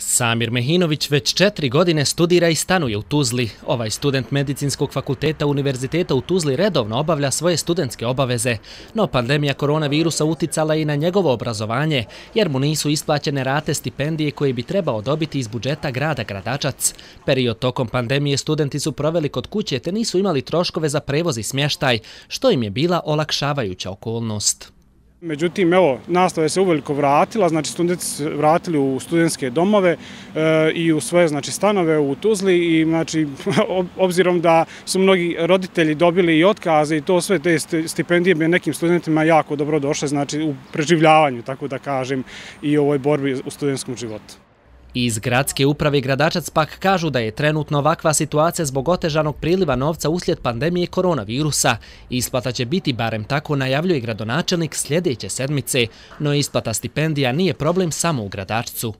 Samir Mehinović već četiri godine studira i stanuje u Tuzli. Ovaj student medicinskog fakulteta Univerziteta u Tuzli redovno obavlja svoje studentske obaveze, no pandemija koronavirusa uticala i na njegovo obrazovanje, jer mu nisu isplaćene rate stipendije koje bi trebao dobiti iz budžeta grada Gradačac. Period tokom pandemije studenti su proveli kod kuće te nisu imali troškove za prevoz i smještaj, što im je bila olakšavajuća okolnost. Međutim, evo, nastava je se uveliko vratila, znači studenti se vratili u studentske domove e, i u svoje znači, stanove u Tuzli i znači, obzirom da su mnogi roditelji dobili i otkaze i to sve te stipendije bi nekim studentima jako dobro došle, znači u preživljavanju, tako da kažem, i u ovoj borbi u studentskom životu. Iz gradske uprave Gradačac pak kažu da je trenutno ovakva situacija zbog otežanog priliva novca uslijed pandemije koronavirusa. Isplata će biti, barem tako najavljuje gradonačelnik, sljedeće sedmice, no isplata stipendija nije problem samo u Gradačcu.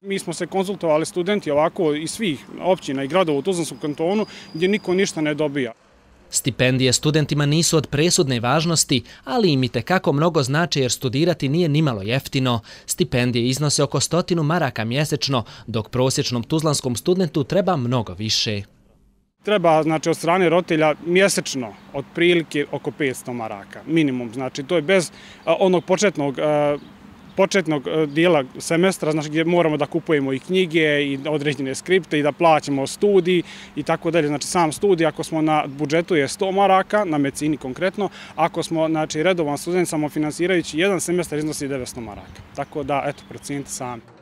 Mi smo se konzultovali studenti ovako iz svih općina i gradova u Tuzlanskom kantonu gdje niko ništa ne dobija. Stipendije studentima nisu od presudne važnosti, ali im i tekako mnogo znače jer studirati nije nimalo jeftino. Stipendije iznose oko stotinu maraka mjesečno, dok prosječnom tuzlanskom studentu treba mnogo više. Treba znači, od strane roditelja mjesečno otprilike oko 500 maraka, minimum. Znači, to je bez onog početnog početnog e, dijela semestra, znači gdje moramo da kupujemo i knjige i određene skripte i da plaćamo studij i tako dalje. Znači sam studij, ako smo na budžetu je 100 maraka, na medicini konkretno, ako smo znači, redovan student samofinansirajući, jedan semestar iznosi 900 maraka. Tako da, eto, procijenite sami.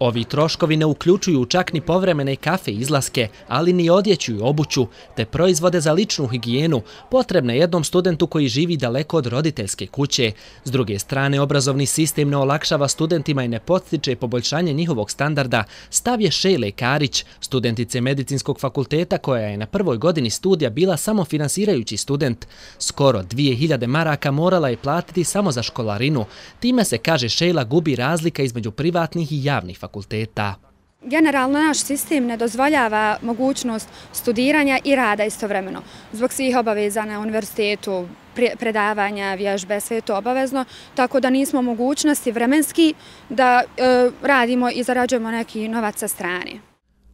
Ovi troškovi ne uključuju čak ni povremene kafe izlaske, ali ni odjeću i obuću, te proizvode za ličnu higijenu, potrebne jednom studentu koji živi daleko od roditeljske kuće. S druge strane, obrazovni sistem ne olakšava studentima i ne postiče poboljšanje njihovog standarda, stav je Šejle Karić, studentice medicinskog fakulteta koja je na prvoj godini studija bila samo finansirajući student. Skoro 2000 maraka morala je platiti samo za školarinu. Time se, kaže Šejla, gubi razlika između privatnih i javnih fakulteta fakulteta. Generalno naš sistem ne dozvoljava mogućnost studiranja i rada istovremeno. Zbog svih obaveza na univerzitetu, predavanja, vježbe, sve je to obavezno, tako da nismo mogućnosti vremenski da e, radimo i zarađujemo neki novac sa strane.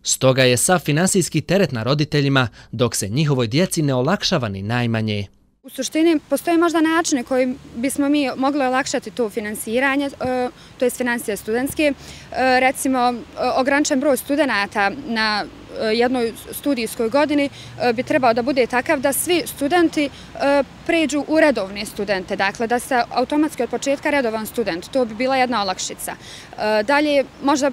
Stoga je sav finansijski teret na roditeljima, dok se njihovoj djeci ne olakšava ni najmanje. U suštini postoje možda načine koji bismo mi mogli olakšati e, to finansiranje, to je financije studentske. E, recimo, e, ograničen broj studenta na jednoj studijskoj godini bi trebao da bude takav da svi studenti pređu u redovne studente, dakle da se automatski od početka redovan student, to bi bila jedna olakšica. Dalje, možda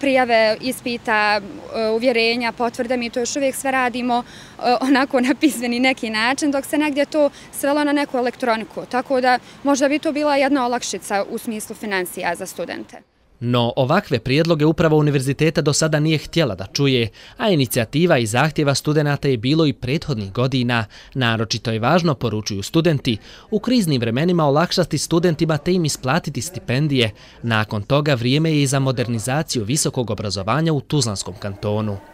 prijave, ispita, e, uvjerenja, potvrde, mi to još uvijek sve radimo e, onako na pismeni neki način, dok se negdje to svelo na neku elektroniku. Tako da možda bi to bila jedna olakšica u smislu financija za studente. No, ovakve prijedloge uprava univerziteta do sada nije htjela da čuje, a inicijativa i zahtjeva studenta je bilo i prethodnih godina. Naročito je važno, poručuju studenti, u kriznim vremenima olakšati studentima te im isplatiti stipendije. Nakon toga vrijeme je i za modernizaciju visokog obrazovanja u Tuzlanskom kantonu.